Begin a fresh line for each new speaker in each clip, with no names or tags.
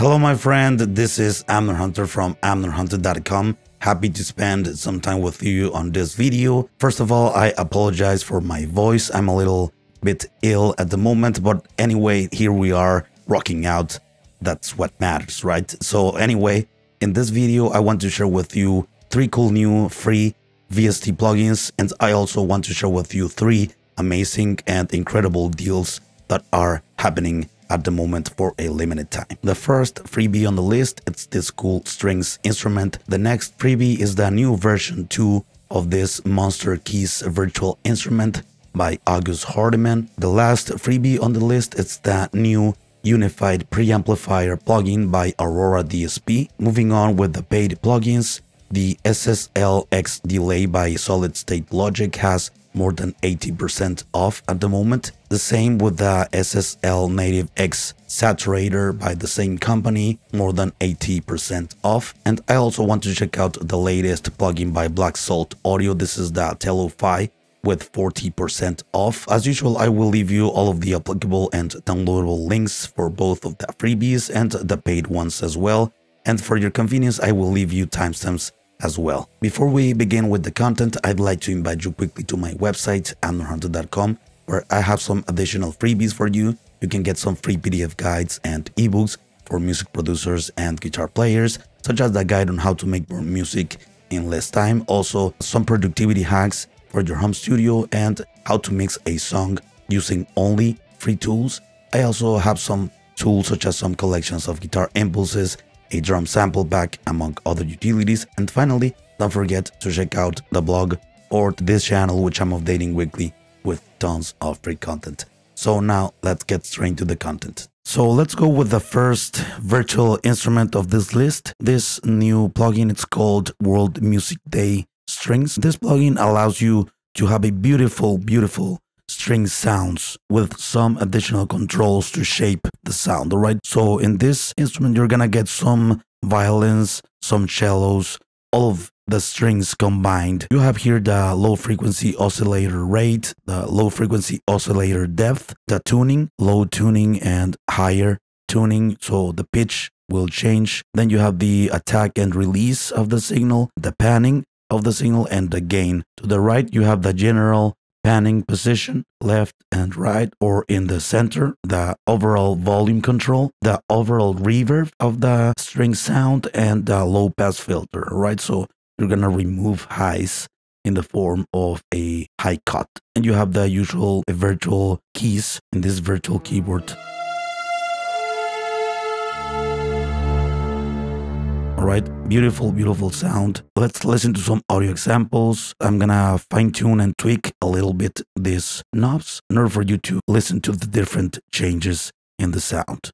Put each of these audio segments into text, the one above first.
Hello, my friend. This is Amner Hunter from AmnerHunter.com. Happy to spend some time with you on this video. First of all, I apologize for my voice. I'm a little bit ill at the moment, but anyway, here we are rocking out. That's what matters, right? So anyway, in this video, I want to share with you three cool new free VST plugins, and I also want to share with you three amazing and incredible deals that are happening at the moment for a limited time. The first freebie on the list, it's this cool strings instrument. The next freebie is the new version 2 of this Monster Keys virtual instrument by Agus Hardiman. The last freebie on the list, it's the new unified preamplifier plugin by Aurora DSP. Moving on with the paid plugins, the SSL X-Delay by Solid State Logic has more than 80% off at the moment. The same with the SSL Native X Saturator by the same company, more than 80% off. And I also want to check out the latest plugin by Black Salt Audio. This is the Telo-Fi with 40% off. As usual, I will leave you all of the applicable and downloadable links for both of the freebies and the paid ones as well. And for your convenience, I will leave you timestamps as well. Before we begin with the content, I'd like to invite you quickly to my website, amnerhunter.com, where I have some additional freebies for you. You can get some free PDF guides and ebooks for music producers and guitar players, such as the guide on how to make more music in less time, also some productivity hacks for your home studio and how to mix a song using only free tools. I also have some tools such as some collections of guitar impulses a drum sample pack, among other utilities. And finally, don't forget to check out the blog or this channel, which I'm updating weekly with tons of free content. So now let's get straight to the content. So let's go with the first virtual instrument of this list. This new plugin, it's called World Music Day Strings. This plugin allows you to have a beautiful, beautiful string sounds with some additional controls to shape the sound, all right? So in this instrument, you're gonna get some violins, some cellos, all of the strings combined. You have here the low frequency oscillator rate, the low frequency oscillator depth, the tuning, low tuning and higher tuning. So the pitch will change. Then you have the attack and release of the signal, the panning of the signal and the gain. To the right, you have the general panning position, left and right, or in the center, the overall volume control, the overall reverb of the string sound, and the low pass filter, right? So you're gonna remove highs in the form of a high cut. And you have the usual virtual keys in this virtual keyboard. Right, beautiful, beautiful sound. Let's listen to some audio examples. I'm gonna fine tune and tweak a little bit these knobs in order for you to listen to the different changes in the sound.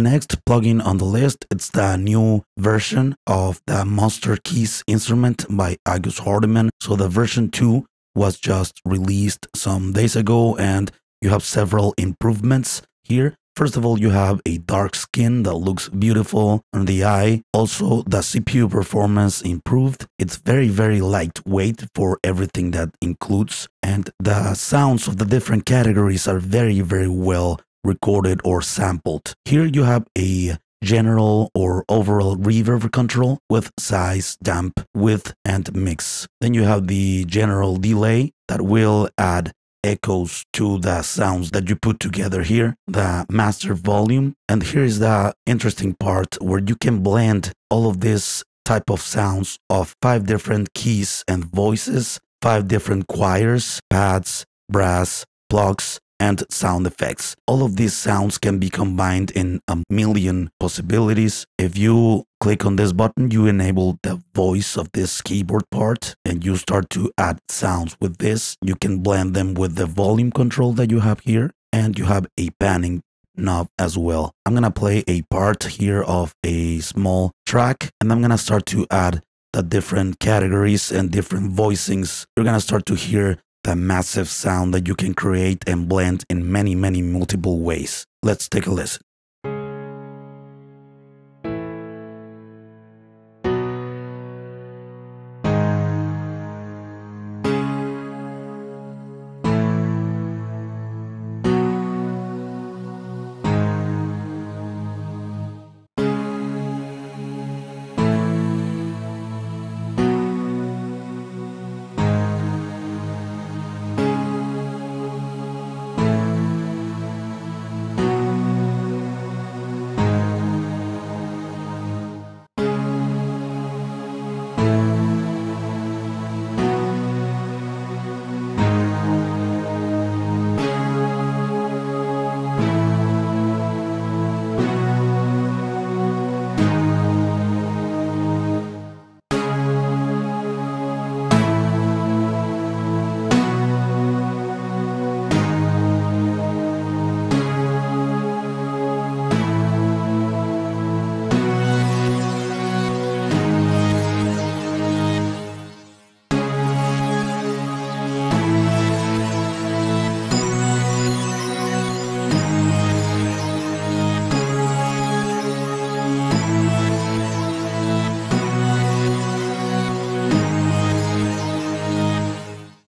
Next plugin on the list it's the new version of the Monster Keys instrument by Agus Hardiman. So the version 2 was just released some days ago and you have several improvements here. First of all, you have a dark skin that looks beautiful on the eye. Also, the CPU performance improved. It's very, very lightweight for everything that includes. And the sounds of the different categories are very, very well recorded or sampled. Here you have a general or overall reverb control with size, damp, width, and mix. Then you have the general delay that will add echoes to the sounds that you put together here, the master volume. And here is the interesting part where you can blend all of this type of sounds of five different keys and voices, five different choirs, pads, brass, plucks, and sound effects. All of these sounds can be combined in a million possibilities. If you click on this button, you enable the voice of this keyboard part and you start to add sounds with this. You can blend them with the volume control that you have here and you have a panning knob as well. I'm gonna play a part here of a small track and I'm gonna start to add the different categories and different voicings. You're gonna start to hear the massive sound that you can create and blend in many, many multiple ways. Let's take a listen.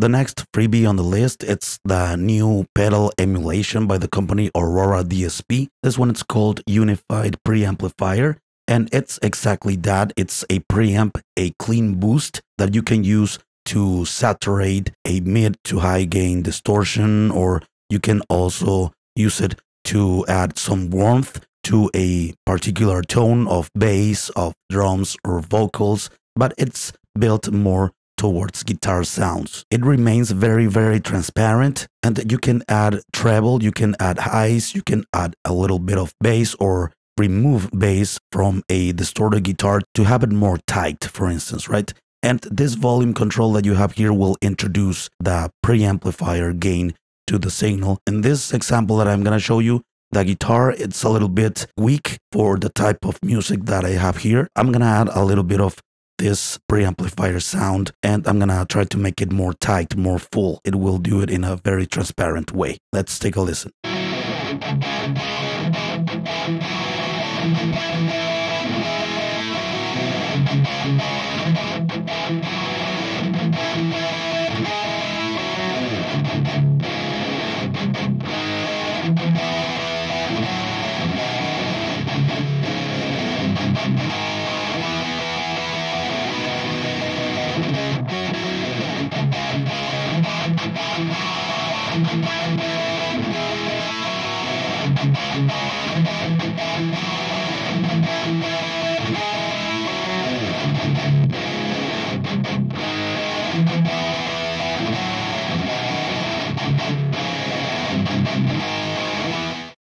The next freebie on the list, it's the new pedal emulation by the company Aurora DSP. This one is called Unified Preamplifier and it's exactly that. It's a preamp, a clean boost that you can use to saturate a mid to high gain distortion or you can also use it to add some warmth to a particular tone of bass, of drums or vocals, but it's built more towards guitar sounds. It remains very, very transparent and you can add treble, you can add highs, you can add a little bit of bass or remove bass from a distorted guitar to have it more tight, for instance, right? And this volume control that you have here will introduce the preamplifier gain to the signal. In this example that I'm going to show you, the guitar, it's a little bit weak for the type of music that I have here. I'm going to add a little bit of this preamplifier sound and I'm gonna try to make it more tight, more full. It will do it in a very transparent way. Let's take a listen. Música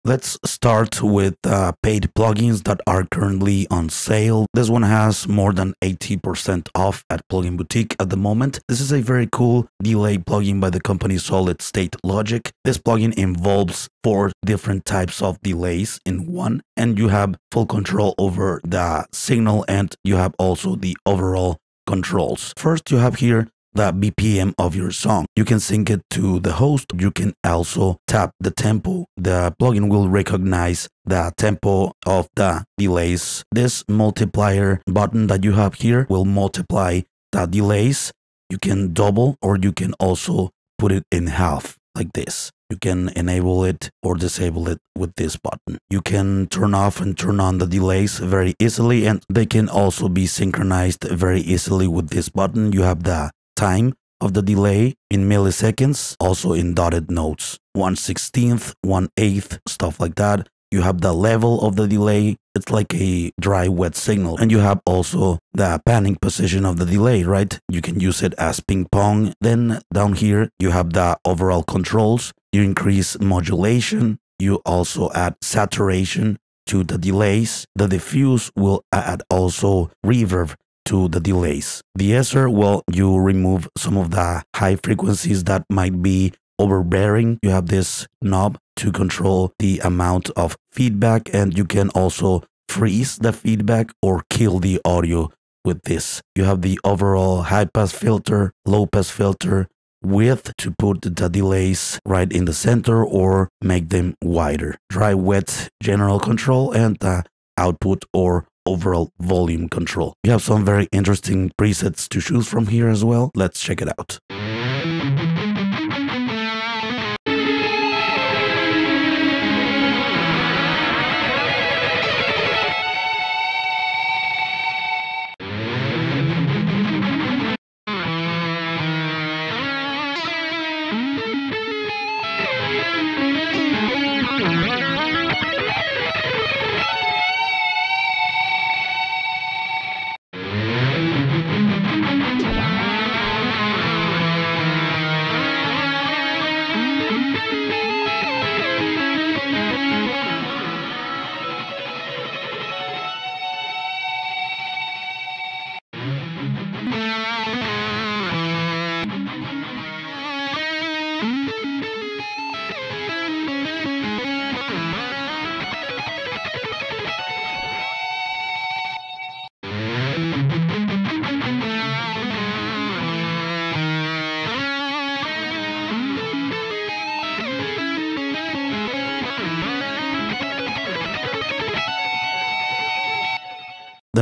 Let's start with uh, paid plugins that are currently on sale. This one has more than 80% off at Plugin Boutique at the moment. This is a very cool delay plugin by the company Solid State Logic. This plugin involves four different types of delays in one, and you have full control over the signal and you have also the overall controls. First, you have here the BPM of your song. You can sync it to the host. You can also tap the tempo. The plugin will recognize the tempo of the delays. This multiplier button that you have here will multiply the delays. You can double or you can also put it in half like this. You can enable it or disable it with this button. You can turn off and turn on the delays very easily and they can also be synchronized very easily with this button. You have the time of the delay in milliseconds, also in dotted notes, 1 16th, 1 8th, stuff like that. You have the level of the delay. It's like a dry wet signal. And you have also the panning position of the delay, right? You can use it as ping pong. Then down here, you have the overall controls. You increase modulation. You also add saturation to the delays. The diffuse will add also reverb to the delays. The ESR, well, you remove some of the high frequencies that might be overbearing. You have this knob to control the amount of feedback and you can also freeze the feedback or kill the audio with this. You have the overall high pass filter, low pass filter, width to put the delays right in the center or make them wider. Dry wet general control and the output or overall volume control. You have some very interesting presets to choose from here as well. Let's check it out.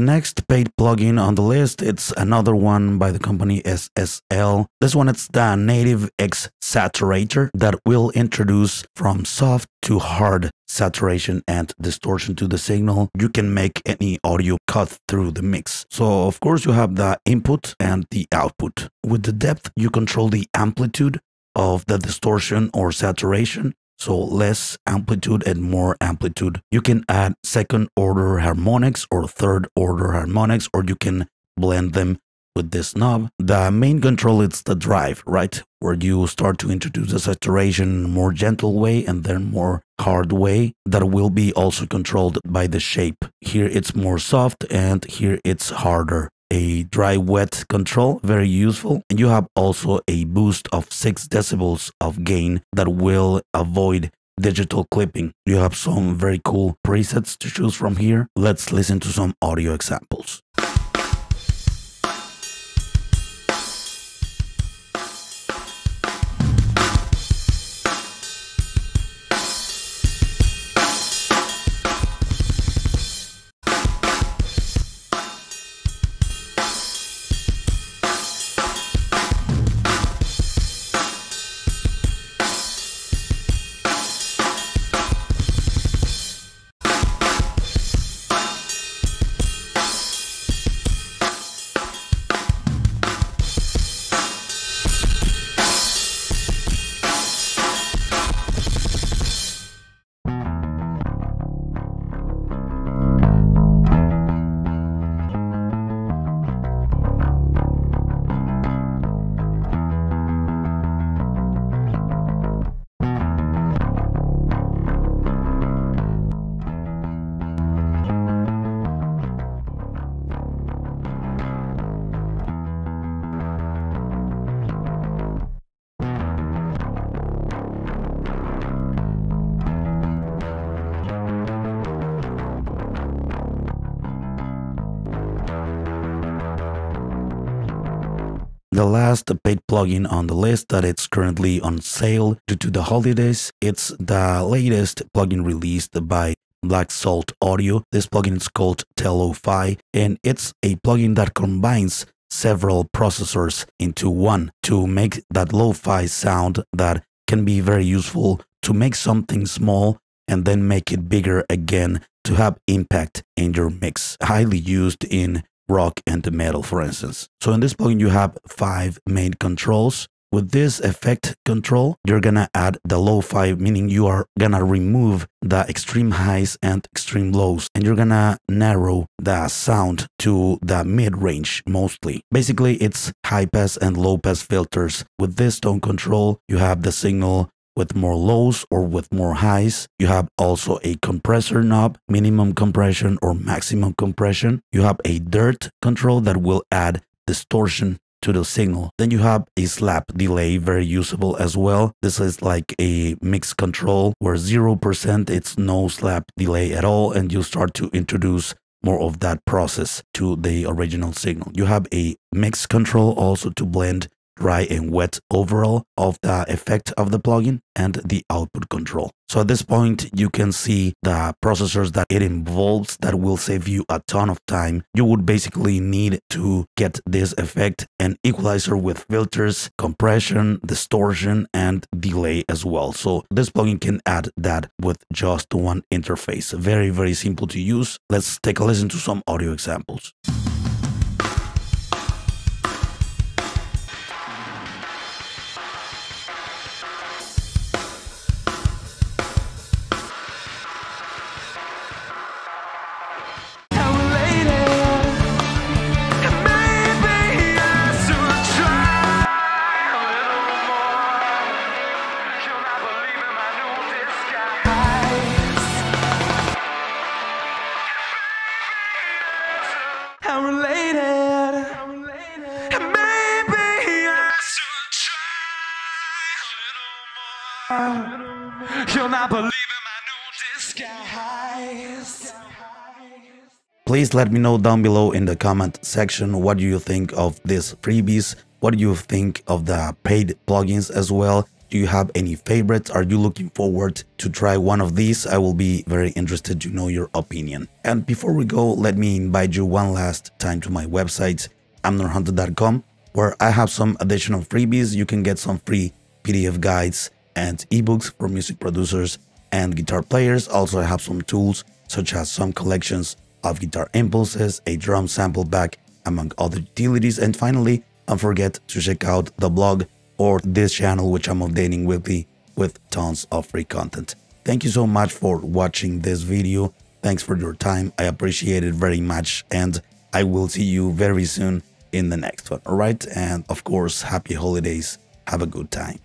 Next paid plugin on the list, it's another one by the company SSL. This one, it's the Native X Saturator that will introduce from soft to hard saturation and distortion to the signal. You can make any audio cut through the mix. So of course you have the input and the output. With the depth, you control the amplitude of the distortion or saturation so less amplitude and more amplitude. You can add second order harmonics or third order harmonics, or you can blend them with this knob. The main control is the drive, right? Where you start to introduce the saturation more gentle way and then more hard way that will be also controlled by the shape. Here it's more soft and here it's harder a dry wet control, very useful. And you have also a boost of 6 decibels of gain that will avoid digital clipping. You have some very cool presets to choose from here. Let's listen to some audio examples. The last paid plugin on the list that it's currently on sale due to the holidays, it's the latest plugin released by Black Salt Audio. This plugin is called Telo-Fi and it's a plugin that combines several processors into one to make that lo-fi sound that can be very useful to make something small and then make it bigger again to have impact in your mix. Highly used in rock and metal, for instance. So in this plugin, you have five main controls. With this effect control, you're gonna add the lo-fi, meaning you are gonna remove the extreme highs and extreme lows, and you're gonna narrow the sound to the mid-range mostly. Basically, it's high pass and low pass filters. With this tone control, you have the signal with more lows or with more highs. You have also a compressor knob, minimum compression or maximum compression. You have a dirt control that will add distortion to the signal. Then you have a slap delay, very usable as well. This is like a mix control where 0% it's no slap delay at all and you start to introduce more of that process to the original signal. You have a mix control also to blend dry and wet overall of the effect of the plugin and the output control. So at this point, you can see the processors that it involves that will save you a ton of time. You would basically need to get this effect an equalizer with filters, compression, distortion, and delay as well. So this plugin can add that with just one interface. Very, very simple to use. Let's take a listen to some audio examples.
Believe in my new disguise.
Please let me know down below in the comment section what do you think of these freebies, what do you think of the paid plugins as well. Do you have any favorites? Are you looking forward to try one of these? I will be very interested to know your opinion. And before we go, let me invite you one last time to my website, amnerhunter.com, where I have some additional freebies. You can get some free PDF guides and ebooks for music producers and guitar players. Also, I have some tools such as some collections of guitar impulses, a drum sample pack, among other utilities. And finally, don't forget to check out the blog or this channel which I'm updating weekly with tons of free content. Thank you so much for watching this video. Thanks for your time. I appreciate it very much and I will see you very soon in the next one. All right. And of course, happy holidays. Have a good time.